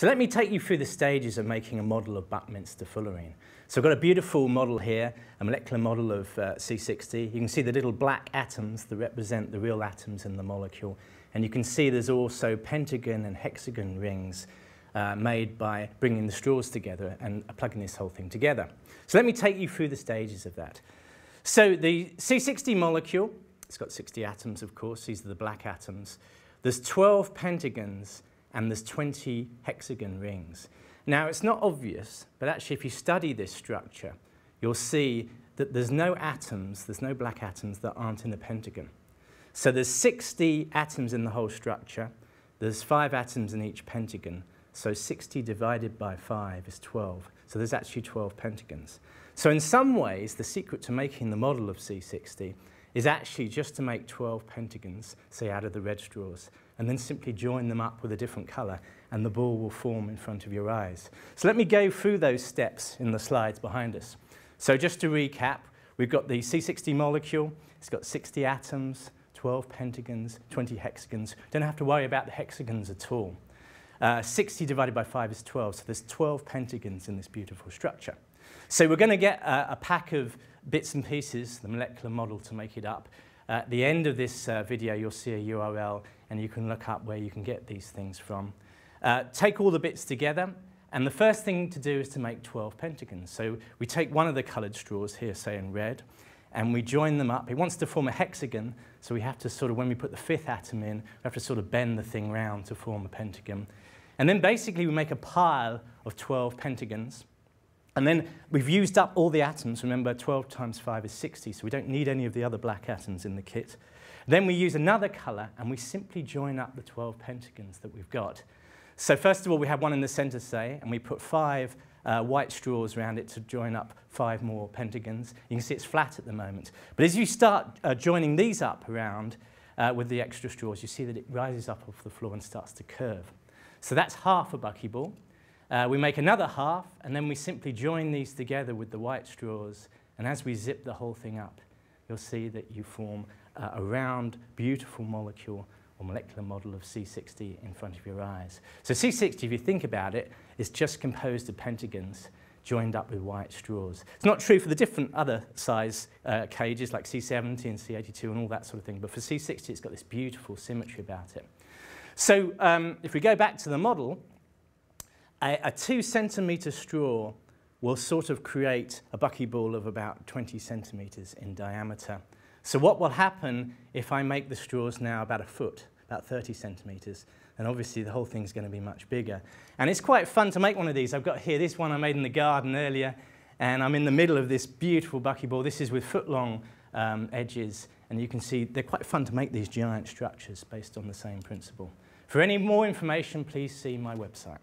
So let me take you through the stages of making a model of Buckminsterfullerene. So I've got a beautiful model here, a molecular model of uh, C60. You can see the little black atoms that represent the real atoms in the molecule. And you can see there's also pentagon and hexagon rings uh, made by bringing the straws together and plugging this whole thing together. So let me take you through the stages of that. So the C60 molecule, it's got 60 atoms, of course. These are the black atoms. There's 12 pentagons and there's 20 hexagon rings. Now, it's not obvious, but actually if you study this structure, you'll see that there's no atoms, there's no black atoms that aren't in the pentagon. So there's 60 atoms in the whole structure. There's five atoms in each pentagon. So 60 divided by 5 is 12. So there's actually 12 pentagons. So in some ways, the secret to making the model of C60 is actually just to make 12 pentagons, say out of the red straws, and then simply join them up with a different colour, and the ball will form in front of your eyes. So let me go through those steps in the slides behind us. So just to recap, we've got the C60 molecule. It's got 60 atoms, 12 pentagons, 20 hexagons. Don't have to worry about the hexagons at all. Uh, 60 divided by 5 is 12, so there's 12 pentagons in this beautiful structure. So we're going to get a, a pack of bits and pieces, the molecular model to make it up. At the end of this uh, video, you'll see a URL, and you can look up where you can get these things from. Uh, take all the bits together, and the first thing to do is to make 12 pentagons. So we take one of the coloured straws here, say in red, and we join them up. It wants to form a hexagon, so we have to sort of, when we put the fifth atom in, we have to sort of bend the thing round to form a pentagon. And then basically we make a pile of 12 pentagons. And then we've used up all the atoms. Remember, 12 times 5 is 60, so we don't need any of the other black atoms in the kit. Then we use another colour, and we simply join up the 12 pentagons that we've got. So first of all, we have one in the centre, say, and we put five uh, white straws around it to join up five more pentagons. You can see it's flat at the moment. But as you start uh, joining these up around uh, with the extra straws, you see that it rises up off the floor and starts to curve. So that's half a buckyball. Uh, we make another half, and then we simply join these together with the white straws. And as we zip the whole thing up, you'll see that you form uh, a round, beautiful molecule or molecular model of C60 in front of your eyes. So C60, if you think about it, is just composed of pentagons joined up with white straws. It's not true for the different other size uh, cages like C70 and C82 and all that sort of thing, but for C60 it's got this beautiful symmetry about it. So um, if we go back to the model, a, a two centimetre straw will sort of create a buckyball of about 20 centimetres in diameter. So what will happen if I make the straws now about a foot, about 30 centimetres? And obviously the whole thing's going to be much bigger. And it's quite fun to make one of these. I've got here this one I made in the garden earlier, and I'm in the middle of this beautiful buckyball. This is with foot-long um, edges, and you can see they're quite fun to make these giant structures based on the same principle. For any more information, please see my website.